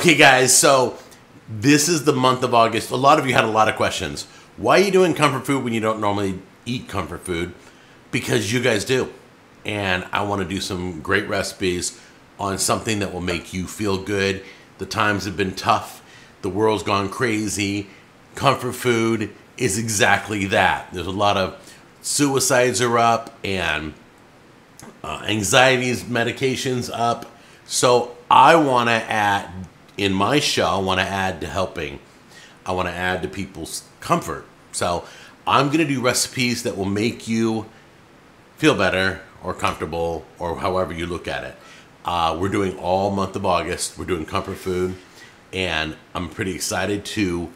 Okay, guys, so this is the month of August. A lot of you had a lot of questions. Why are you doing comfort food when you don't normally eat comfort food? Because you guys do. And I want to do some great recipes on something that will make you feel good. The times have been tough, the world's gone crazy. Comfort food is exactly that. There's a lot of suicides are up and uh, anxieties medications up. So I want to add in my show. I want to add to helping. I want to add to people's comfort. So I'm going to do recipes that will make you feel better or comfortable or however you look at it. Uh, we're doing all month of August. We're doing comfort food, and I'm pretty excited to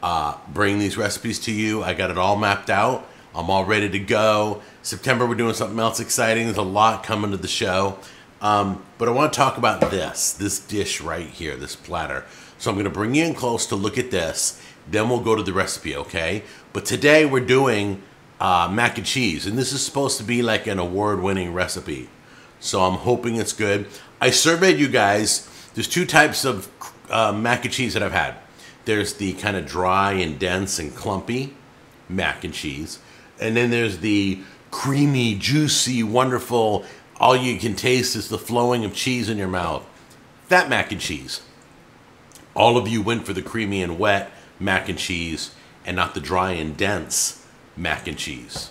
uh, bring these recipes to you. I got it all mapped out. I'm all ready to go. September, we're doing something else exciting. There's a lot coming to the show. Um, but I want to talk about this, this dish right here, this platter. So I'm going to bring you in close to look at this. Then we'll go to the recipe, okay? But today we're doing uh, mac and cheese, and this is supposed to be like an award-winning recipe. So I'm hoping it's good. I surveyed you guys. There's two types of uh, mac and cheese that I've had. There's the kind of dry and dense and clumpy mac and cheese. And then there's the creamy, juicy, wonderful, all you can taste is the flowing of cheese in your mouth. That mac and cheese. All of you went for the creamy and wet mac and cheese and not the dry and dense mac and cheese.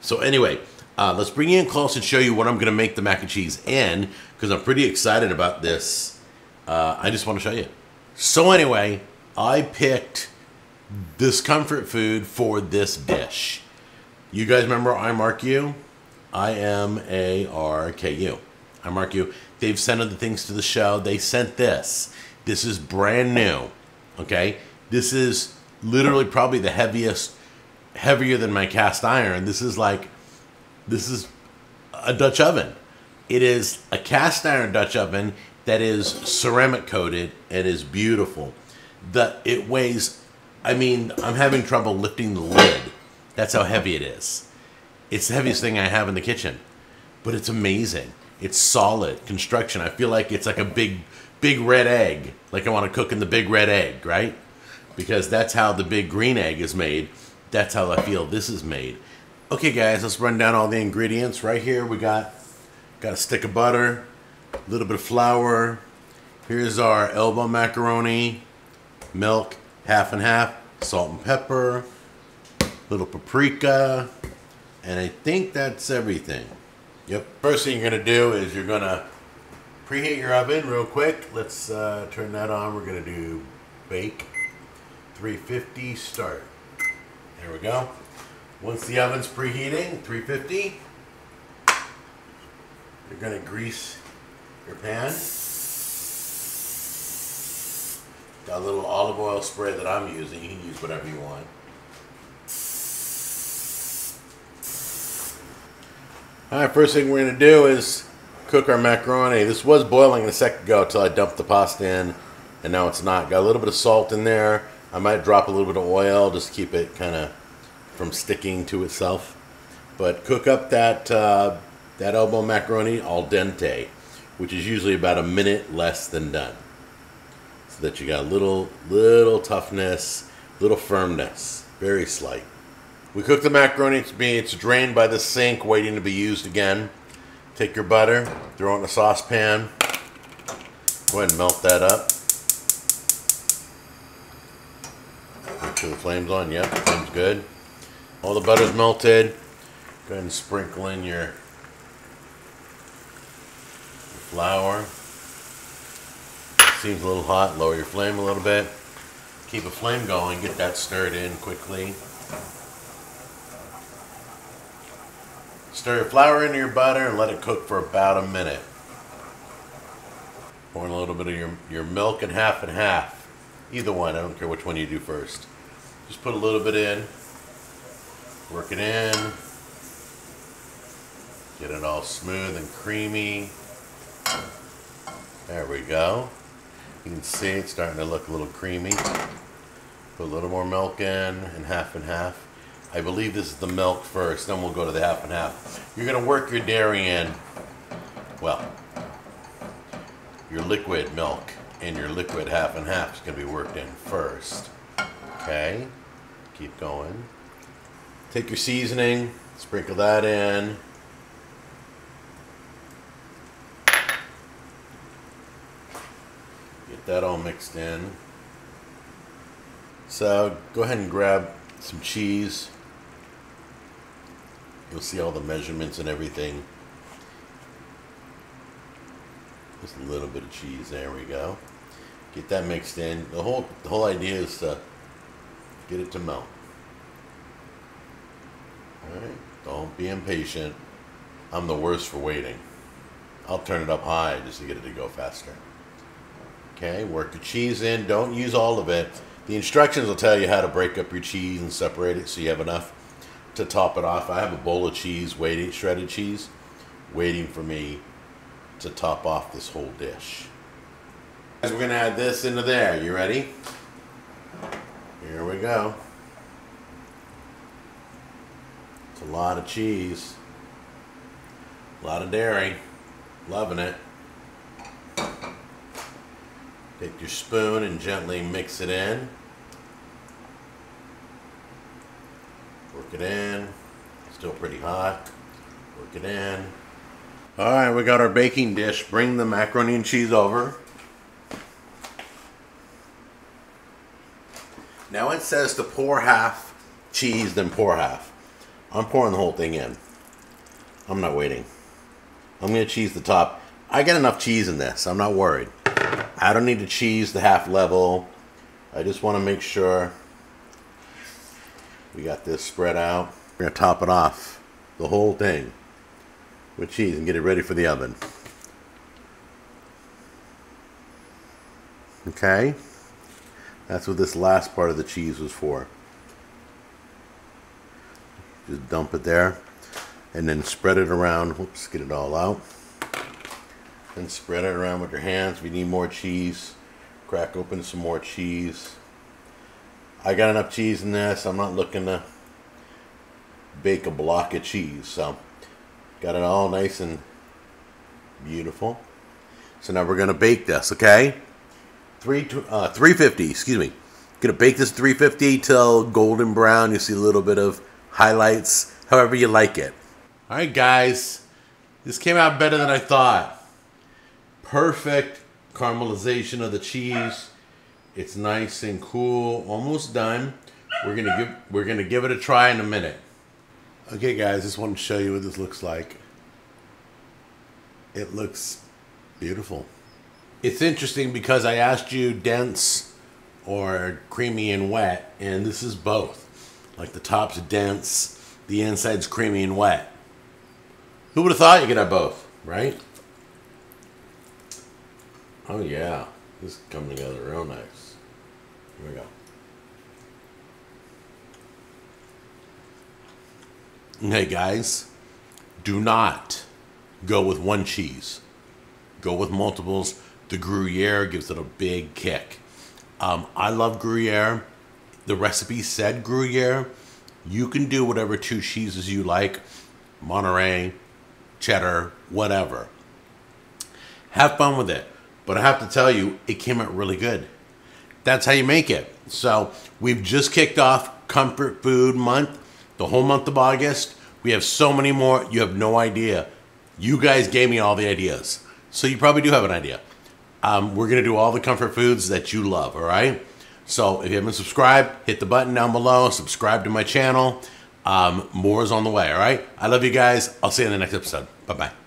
So anyway, uh, let's bring you in close and show you what I'm going to make the mac and cheese in because I'm pretty excited about this. Uh, I just want to show you. So anyway, I picked this comfort food for this dish. You guys remember imarku? I M A R K U. imarku. They've sent other things to the show. They sent this. This is brand new. Okay? This is literally probably the heaviest, heavier than my cast iron. This is like, this is a Dutch oven. It is a cast iron Dutch oven that is ceramic coated and is beautiful the it weighs I mean, I'm having trouble lifting the lid. That's how heavy it is. It's the heaviest thing I have in the kitchen. But it's amazing. It's solid construction. I feel like it's like a big big red egg. Like I want to cook in the big red egg, right? Because that's how the big green egg is made. That's how I feel this is made. Okay guys, let's run down all the ingredients. Right here we got got a stick of butter, a little bit of flour. Here's our elbow macaroni, milk, half and half, salt and pepper, little paprika, and I think that's everything. Yep. First thing you're going to do is you're going to preheat your oven real quick. Let's uh, turn that on. We're going to do bake 350 start. There we go. Once the oven's preheating, 350, you're going to grease your pan. Got a little olive oil spray that I'm using. You can use whatever you want. Alright, first thing we're going to do is cook our macaroni. This was boiling a second ago until I dumped the pasta in, and now it's not. Got a little bit of salt in there. I might drop a little bit of oil just to keep it kind of from sticking to itself. But cook up that, uh, that elbow macaroni al dente, which is usually about a minute less than done so that you got a little, little toughness, little firmness, very slight. We cook the macaroni it's drained by the sink, waiting to be used again. Take your butter, throw it in a saucepan. Go ahead and melt that up. Make sure the flame's on. Yep, flame's good. All the butter's melted. Go ahead and sprinkle in your flour. Seems a little hot, lower your flame a little bit. Keep a flame going, get that stirred in quickly. Stir your flour into your butter and let it cook for about a minute. Pour in a little bit of your, your milk and half and half. Either one, I don't care which one you do first. Just put a little bit in, work it in, get it all smooth and creamy. There we go. You can see it's starting to look a little creamy. Put a little more milk in and half and half. I believe this is the milk first, then we'll go to the half and half. You're going to work your dairy in, well, your liquid milk and your liquid half and half is going to be worked in first. Okay, keep going. Take your seasoning, sprinkle that in. Get that all mixed in. So go ahead and grab some cheese. You'll see all the measurements and everything. Just a little bit of cheese. There we go. Get that mixed in. The whole the whole idea is to get it to melt. All right. Don't be impatient. I'm the worst for waiting. I'll turn it up high just to get it to go faster. Okay, work the cheese in. Don't use all of it. The instructions will tell you how to break up your cheese and separate it so you have enough to top it off. I have a bowl of cheese waiting, shredded cheese, waiting for me to top off this whole dish. We're going to add this into there. You ready? Here we go. It's a lot of cheese. A lot of dairy. Loving it. Take your spoon and gently mix it in. It in. Still pretty hot. Work it in. All right, we got our baking dish. Bring the macaroni and cheese over. Now it says to pour half cheese, then pour half. I'm pouring the whole thing in. I'm not waiting. I'm going to cheese the top. I got enough cheese in this. I'm not worried. I don't need to cheese the half level. I just want to make sure we got this spread out. We're going to top it off, the whole thing, with cheese and get it ready for the oven. Okay? That's what this last part of the cheese was for. Just dump it there and then spread it around. Whoops, get it all out. And spread it around with your hands. If you need more cheese, crack open some more cheese. I got enough cheese in this. I'm not looking to bake a block of cheese. So got it all nice and beautiful. So now we're going to bake this, okay? Three, uh, 350, excuse me. Gonna bake this 350 till golden brown. You see a little bit of highlights, however you like it. All right, guys, this came out better than I thought. Perfect caramelization of the cheese. It's nice and cool, almost done. We're gonna give we're gonna give it a try in a minute. Okay, guys, just want to show you what this looks like. It looks beautiful. It's interesting because I asked you dense or creamy and wet, and this is both. Like the top's dense, the inside's creamy and wet. Who would have thought you could have both, right? Oh yeah, this is coming together real nice. Here we go. Hey guys, do not go with one cheese. Go with multiples. The Gruyere gives it a big kick. Um, I love Gruyere. The recipe said Gruyere. You can do whatever two cheeses you like Monterey, cheddar, whatever. Have fun with it. But I have to tell you, it came out really good. That's how you make it. So we've just kicked off Comfort Food Month, the whole month of August. We have so many more, you have no idea. You guys gave me all the ideas. So you probably do have an idea. Um, we're going to do all the comfort foods that you love, all right? So if you haven't subscribed, hit the button down below, subscribe to my channel. Um, more is on the way, all right? I love you guys. I'll see you in the next episode. Bye bye.